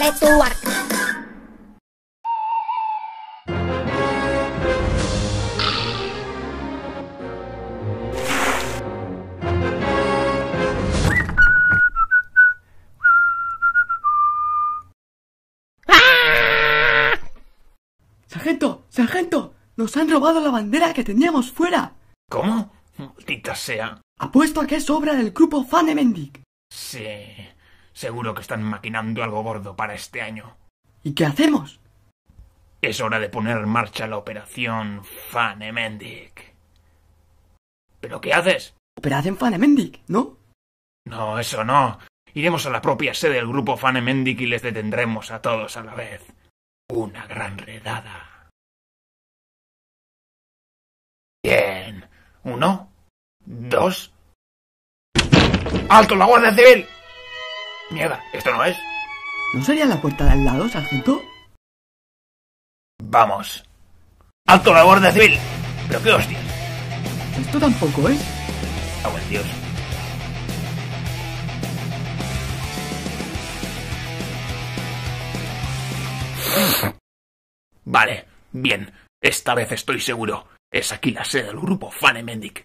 Tú, Arca. ¡Sargento! ¡Sargento! ¡Nos han robado la bandera que teníamos fuera! ¿Cómo? Maldita sea. Apuesto a que es obra del grupo Fanemendic. Sí. Seguro que están maquinando algo gordo para este año. ¿Y qué hacemos? Es hora de poner en marcha la operación Fanemendic. ¿Pero qué haces? Operación Fanemendic, ¿no? No, eso no. Iremos a la propia sede del grupo Fanemendic y les detendremos a todos a la vez. Una gran redada. Bien. Uno. Dos. ¡Alto la Guardia Civil! Mierda, esto no es. ¿No sería la puerta de al lado, sargento? Vamos. ¡Alto la Guardia Civil! ¿Pero qué hostias? Esto tampoco es. Ah, buen Dios. Vale, bien. Esta vez estoy seguro. Es aquí la sede del grupo Fanemendic.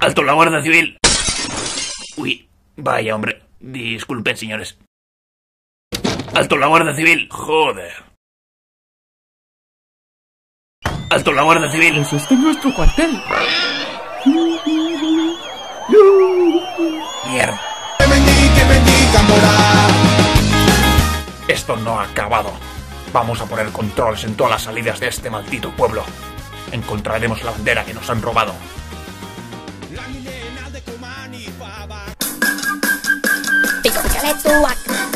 ¡Alto la Guardia Civil! Uy, vaya hombre. Disculpen, señores. ¡Alto la Guardia Civil! ¡Joder! ¡Alto la Guardia Civil! Eso está en nuestro cuartel. ¡Mierda! Esto no ha acabado. Vamos a poner controles en todas las salidas de este maldito pueblo. Encontraremos la bandera que nos han robado. Pico, chaletuak.